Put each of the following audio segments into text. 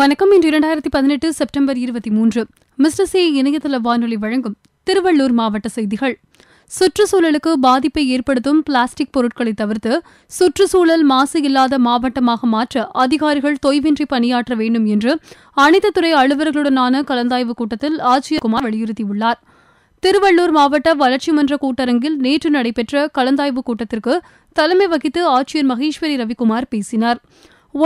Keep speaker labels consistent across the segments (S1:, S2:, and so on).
S1: வணக்கம் இன்று இரண்டாயிரத்தி பதினெட்டு செப்டம்பர் இருபத்தி மூன்று மிஸ்டர் சி இணையதள வானொலி வழங்கும் திருவள்ளூர் மாவட்ட செய்திகள் சுற்றுச்சூழலுக்கு பாதிப்பை ஏற்படுத்தும் பிளாஸ்டிக் பொருட்களை தவிர்த்து சுற்றுச்சூழல் மாசு இல்லாத மாவட்டமாக மாற்ற அதிகாரிகள் தொய்வின்றி பணியாற்ற வேண்டும் என்று அனைத்து துறை அலுவலர்களுடனான கலந்தாய்வு கூட்டத்தில் ஆட்சியர்குமார் வலியுறுத்தியுள்ளார் திருவள்ளூர் மாவட்ட வளர்ச்சி மன்ற கூட்டரங்கில் நேற்று நடைபெற்ற கலந்தாய்வு கூட்டத்திற்கு தலைமை வகித்து ஆட்சியர் மகேஸ்வரி ரவிக்குமார் பேசினாா்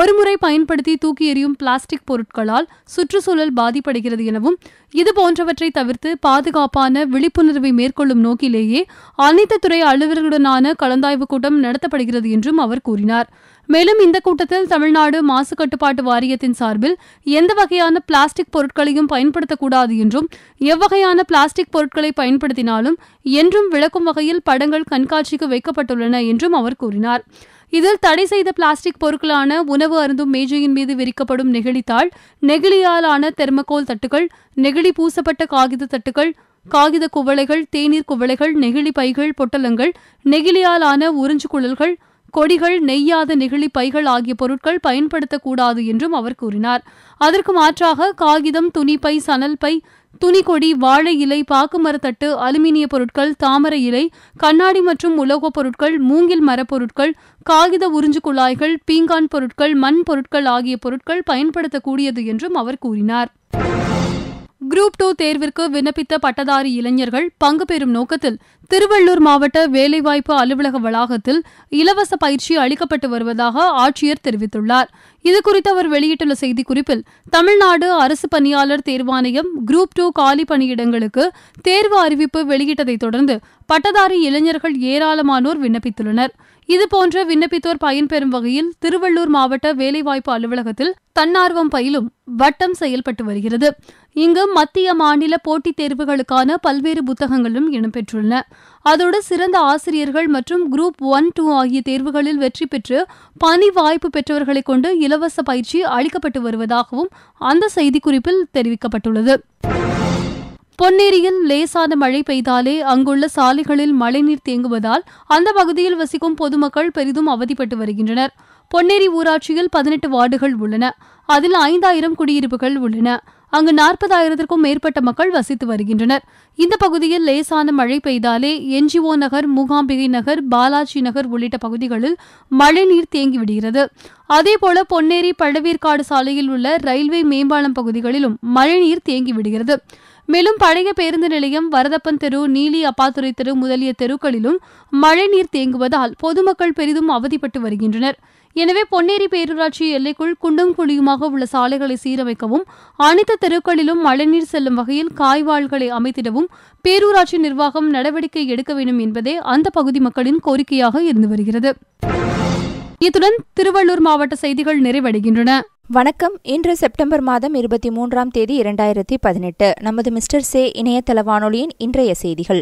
S1: ஒருமுறை பயன்படுத்தி தூக்கி எறியும் பிளாஸ்டிக் பொருட்களால் சுற்றுச்சூழல் பாதிப்படுகிறது எனவும் இது போன்றவற்றை தவிர்த்து பாதுகாப்பான விழிப்புணர்வை மேற்கொள்ளும் நோக்கிலேயே அனைத்து துறை அலுவலர்களுடனான கலந்தாய்வு கூட்டம் நடத்தப்படுகிறது என்றும் அவர் கூறினார் மேலும் இந்த கூட்டத்தில் தமிழ்நாடு மாசு கட்டுப்பாட்டு வாரியத்தின் சார்பில் எந்த வகையான பிளாஸ்டிக் பொருட்களையும் பயன்படுத்தக்கூடாது என்றும் எவ்வகையான பிளாஸ்டிக் பொருட்களை பயன்படுத்தினாலும் என்றும் விளக்கும் வகையில் படங்கள் கண்காட்சிக்கு வைக்கப்பட்டுள்ளன என்றும் அவர் கூறினார் இதில் தடை செய்த பிளாஸ்டிக் பொருட்களான உணவு அருந்தும் மேஜையின் மீது விரிக்கப்படும் நெகிழித்தாள் நெகிழியாலான தெர்மக்கோல் தட்டுகள் நெகிழி பூசப்பட்ட காகித தட்டுகள் காகித குவளைகள் தேநீர் குவளைகள் நெகிழி பைகள் பொட்டலங்கள் நெகிழியாலான உறிஞ்சு குழல்கள் கொடிகள் நெய்யாத நெகிழி பைகள் ஆகிய பொருட்கள் பயன்படுத்தக்கூடாது என்றும் அவர் கூறினார் அதற்கு மாற்றாக காகிதம் துணிப்பை சணல் பை துணிக்கொடி வாழை இலை பாக்குமரத்தட்டு அலுமினிய பொருட்கள் தாமரை இலை கண்ணாடி மற்றும் உலோகப் பொருட்கள் மூங்கில் மரப்பொருட்கள் காகித உறிஞ்சு குழாய்கள் பீங்கான் பொருட்கள் மண் பொருட்கள் ஆகிய பொருட்கள் பயன்படுத்தக்கூடியது என்றும் அவர் கூறினார் குரூப் டூ தேர்விற்கு விண்ணப்பித்த பட்டதாரி இளைஞர்கள் பங்கு பெறும் நோக்கத்தில் திருவள்ளூர் மாவட்ட வேலைவாய்ப்பு அலுவலக வளாகத்தில் இலவச பயிற்சி அளிக்கப்பட்டு வருவதாக ஆட்சியர் தெரிவித்துள்ளார் இதுகுறித்து அவர் வெளியிட்டுள்ள செய்திக்குறிப்பில் தமிழ்நாடு அரசு பணியாளர் தேர்வாணையம் குரூப் டூ காலி பணியிடங்களுக்கு தேர்வு அறிவிப்பு வெளியிட்டதைத் தொடர்ந்து பட்டதாரி இளைஞர்கள் ஏராளமானோர் விண்ணப்பித்துள்ளனர் இதுபோன்ற விண்ணப்பித்தோர் பயன்பெறும் வகையில் திருவள்ளூர் மாவட்ட வேலைவாய்ப்பு அலுவலகத்தில் தன்னார்வம் பயிலும் வட்டம் செயல்பட்டு வருகிறது இங்கு மத்திய மாநில போட்டித் தேர்வுகளுக்கான பல்வேறு புத்தகங்களும் இடம்பெற்றுள்ளன அதோடு சிறந்த ஆசிரியர்கள் மற்றும் குரூப் ஒன் டூ ஆகிய தேர்வுகளில் வெற்றி பெற்று பணி வாய்ப்பு பெற்றவர்களை கொண்டு இலவச பயிற்சி அளிக்கப்பட்டு வருவதாகவும் அந்த செய்திக்குறிப்பில் தெரிவிக்கப்பட்டுள்ளது பொன்னேரியில் லேசான மழை பெய்தாலே அங்குள்ள சாலைகளில் மழைநீர் தேங்குவதால் அந்த பகுதியில் வசிக்கும் பொதுமக்கள் பெரிதும் அவதிப்பட்டு வருகின்றனர் பொன்னேரி ஊராட்சியில் பதினெட்டு வார்டுகள் உள்ளன அதில் ஐந்தாயிரம் குடியிருப்புகள் உள்ளன அங்கு நாற்பதாயிரத்திற்கும் மேற்பட்ட மக்கள் வசித்து வருகின்றனர் இந்த பகுதியில் லேசான மழை பெய்தாலே என்ஜிஓ நகர் மூகாம்பிகை நகர் பாலாஜி நகர் உள்ளிட்ட பகுதிகளில் மழைநீர் தேங்கிவிடுகிறது அதேபோல பொன்னேரி பழவேற்காடு சாலையில் உள்ள ரயில்வே மேம்பாலம் பகுதிகளிலும் மழைநீர் தேங்கிவிடுகிறது மேலும் பழைய பேருந்து நிலையம் வரதப்பன் தெரு நீலி அப்பாத்துறை தெரு முதலிய தெருக்களிலும் மழைநீர் தேங்குவதால் பொதுமக்கள் பெரிதும் அவதிப்பட்டு வருகின்றனர் எனவே பொன்னேரி பேரூராட்சி எல்லைக்குள் குண்டும் குழியுமாக உள்ள சாலைகளை சீரமைக்கவும் அனைத்து தெருக்களிலும் மழைநீர் செல்லும் வகையில் காய்வாள்களை அமைத்திடவும் பேரூராட்சி நிர்வாகம் நடவடிக்கை எடுக்க வேண்டும் என்பதே அந்த பகுதி மக்களின் கோரிக்கையாக இருந்து வருகிறது இத்துடன் திருவள்ளூர் மாவட்ட செய்திகள் நிறைவடைகின்றன வணக்கம் இன்று
S2: செப்டம்பர் மாதம் இருபத்தி மூன்றாம் தேதி இரண்டாயிரத்தி பதினெட்டு நமது மிஸ்டர் சே இணையதள வானொலியின் இன்றைய செய்திகள்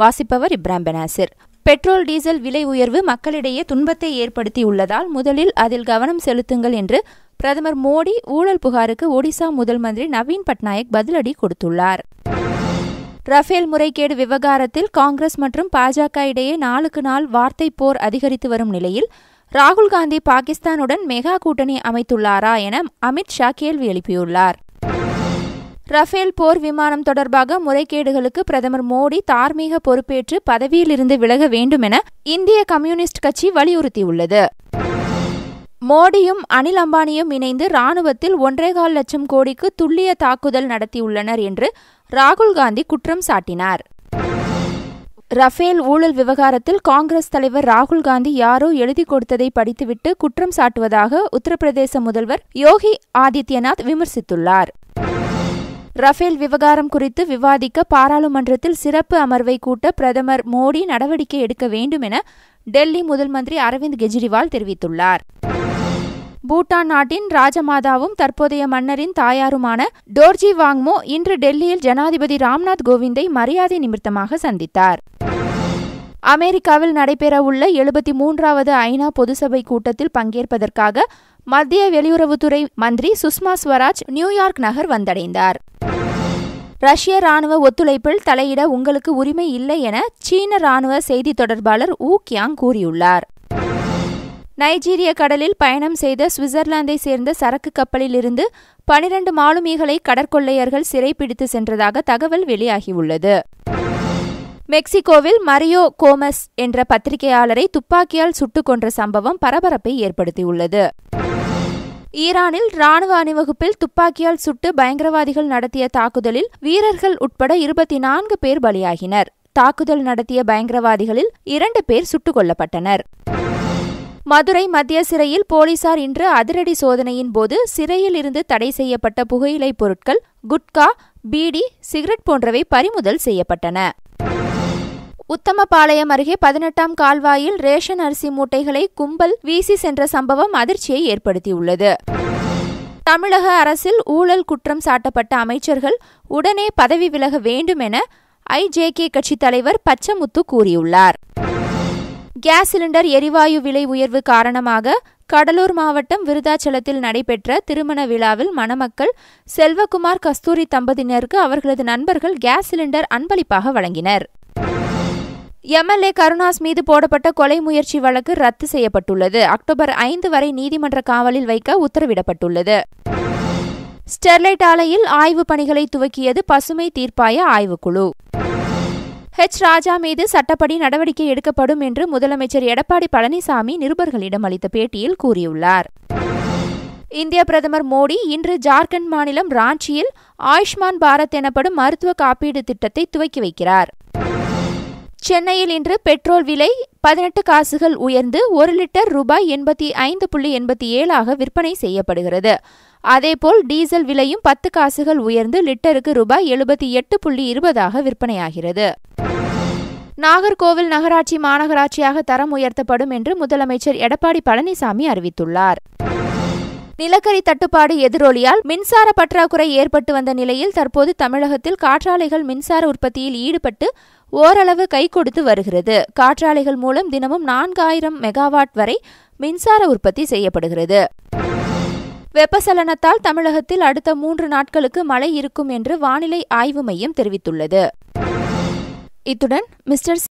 S2: வாசிப்பவர் இப்ராம் பெனாசிர் பெட்ரோல் டீசல் விலை உயர்வு மக்களிடையே துன்பத்தை ஏற்படுத்தியுள்ளதால் முதலில் அதில் கவனம் செலுத்துங்கள் என்று பிரதமர் மோடி ஊழல் புகாருக்கு ஒடிசா முதல் மந்திரி நவீன் பட்நாயக் பதிலடி கொடுத்துள்ளார் ரஃபேல் முறைகேடு விவகாரத்தில் காங்கிரஸ் மற்றும் பாஜக இடையே நாளுக்கு நாள் வார்த்தை போர் அதிகரித்து வரும் நிலையில் ராகுல் காந்தி பாகிஸ்தானுடன் மெகா கூட்டணி அமைத்துள்ளாரா என அமித்ஷா கேள்வி எழுப்பியுள்ளார் ரஃபேல் போர் விமானம் தொடர்பாக முறைகேடுகளுக்கு பிரதமர் மோடி தார்மீக பொறுப்பேற்று பதவியிலிருந்து விலக வேண்டும் என இந்திய கம்யூனிஸ்ட் கட்சி வலியுறுத்தியுள்ளது மோடியும் அனில் அம்பானியும் இணைந்து ராணுவத்தில் ஒன்றேகால் லட்சம் கோடிக்கு துல்லிய தாக்குதல் நடத்தியுள்ளனர் என்று ராகுல் காந்தி குற்றம் சாட்டினார் ரஃபேல் ஊழல் விவகாரத்தில் காங்கிரஸ் தலைவர் ராகுல் காந்தி யாரோ எழுதி கொடுத்ததை படித்துவிட்டு குற்றம் சாட்டுவதாக உத்தரப்பிரதேச முதல்வர் யோகி ஆதித்யநாத் விமர்சித்துள்ளார் ரஃபேல் விவகாரம் குறித்து விவாதிக்க பாராளுமன்றத்தில் சிறப்பு அமர்வை கூட்ட பிரதமர் மோடி நடவடிக்கை எடுக்க வேண்டும் என டெல்லி முதல் மந்திரி அரவிந்த் கெஜ்ரிவால் தெரிவித்துள்ளார் பூட்டான் நாட்டின் ராஜமாதாவும் தற்போதைய மன்னரின் தாயாருமான டோர்ஜி வாங்மோ இன்று டெல்லியில் ஜனாதிபதி ராம்நாத் கோவிந்தை மரியாதை நிமித்தமாக சந்தித்தார் அமெரிக்காவில் நடைபெறவுள்ள எழுபத்தி மூன்றாவது ஐநா பொதுசபை கூட்டத்தில் பங்கேற்பதற்காக மத்திய வெளியுறவுத்துறை மந்திரி சுஷ்மா ஸ்வராஜ் நியூயார்க் நகர் வந்தடைந்தார் ரஷ்ய ராணுவ ஒத்துழைப்பில் தலையிட உங்களுக்கு உரிமை இல்லை என சீன ராணுவ செய்தி தொடர்பாளர் ஊ கியாங் கூறியுள்ளார் நைஜீரிய கடலில் பயணம் செய்த சுவிட்சர்லாந்தை சேர்ந்த சரக்கு கப்பலில் இருந்து பனிரண்டு மாலுமிகளை கடற்கொள்ளையர்கள் சிறைப்பிடித்து சென்றதாக தகவல் வெளியாகியுள்ளது மெக்சிகோவில் மரியோ கோமஸ் என்ற பத்திரிகையாளரை துப்பாக்கியால் சுட்டுக் கொன்ற சம்பவம் பரபரப்பை ஏற்படுத்தியுள்ளது ஈரானில் ராணுவ அணிவகுப்பில் துப்பாக்கியால் சுட்டு பயங்கரவாதிகள் நடத்திய தாக்குதலில் வீரர்கள் உட்பட இருபத்தி நான்கு பேர் பலியாகினர் தாக்குதல் நடத்திய பயங்கரவாதிகளில் இரண்டு பேர் சுட்டுக் கொல்லப்பட்டனர் மதுரை மத்திய சிறையில் போலீசார் இன்று அதிரடி சோதனையின் போது சிறையில் இருந்து தடை செய்யப்பட்ட புகையிலை பொருட்கள் குட்கா பீடி சிகரெட் போன்றவை பறிமுதல் செய்யப்பட்டன உத்தமபாளையம் அருகே பதினெட்டாம் கால்வாயில் ரேஷன் அரிசி மூட்டைகளை கும்பல் வீசி சென்ற சம்பவம் அதிர்ச்சியை ஏற்படுத்தியுள்ளது தமிழக அரசில் ஊழல் குற்றம் சாட்டப்பட்ட அமைச்சர்கள் உடனே பதவி விலக வேண்டும் என ஐஜேகே கட்சித் தலைவர் பச்சமுத்து கூறியுள்ளார் கேஸ் சிலிண்டர் எரிவாயு விலை உயர்வு காரணமாக கடலூர் மாவட்டம் விருதாச்சலத்தில் நடைபெற்ற திருமண விழாவில் மணமக்கள் செல்வகுமார் கஸ்தூரி தம்பதியினருக்கு அவர்களது நண்பர்கள் கேஸ் சிலிண்டர் அன்பளிப்பாக வழங்கினர் எம்எல்ஏ கருணாஸ் மீது போடப்பட்ட கொலை முயற்சி வழக்கு ரத்து செய்யப்பட்டுள்ளது அக்டோபர் ஐந்து வரை நீதிமன்ற காவலில் வைக்க உத்தரவிடப்பட்டுள்ளது ஸ்டெர்லைட் ஆலையில் ஆய்வுப் பணிகளை துவக்கியது பசுமை தீர்ப்பாய ஆய்வுக்குழு ஹெச் ராஜா மீது சட்டப்படி நடவடிக்கை எடுக்கப்படும் என்று முதலமைச்சர் எடப்பாடி பழனிசாமி நிருபர்களிடம் அளித்த பேட்டியில் கூறியுள்ளார் இந்திய பிரதமர் மோடி இன்று ஜார்க்கண்ட் மாநிலம் ராஞ்சியில் ஆயுஷ்மான் பாரத் எனப்படும் மருத்துவ காப்பீடு திட்டத்தை துவக்கி வைக்கிறார் சென்னையில் இன்று பெட்ரோல் விலை பதினெட்டு காசுகள் உயர்ந்து ஒரு லிட்டர் ரூபாய் எண்பத்தி ஐந்து புள்ளி எண்பத்தி ஏழாக விற்பனை செய்யப்படுகிறது அதேபோல் டீசல் விலையும் பத்து காசுகள் உயர்ந்து லிட்டருக்கு ரூபாய் எழுபத்தி எட்டு புள்ளி இருபதாக விற்பனையாகிறது நாகர்கோவில் நகராட்சி மாநகராட்சியாக தரம் உயர்த்தப்படும் என்று முதலமைச்சர் எடப்பாடி பழனிசாமி அறிவித்துள்ளார் நிலக்கரி தட்டுப்பாடு எதிரொலியால் மின்சார பற்றாக்குறை ஏற்பட்டு வந்த நிலையில் தற்போது தமிழகத்தில் காற்றாலைகள் மின்சார உற்பத்தியில் ஈடுபட்டு ஓரளவு கை கொடுத்து வருகிறது காற்றாலைகள் மூலம் தினமும் நான்காயிரம் மெகாவாட் வரை மின்சார உற்பத்தி செய்யப்படுகிறது வெப்பசலனத்தால் தமிழகத்தில் அடுத்த மூன்று நாட்களுக்கு மழை இருக்கும் என்று வானிலை ஆய்வு மையம் தெரிவித்துள்ளது இத்துடன் மிஸ்டர்